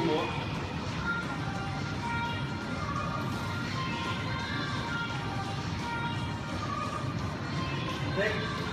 two more. you.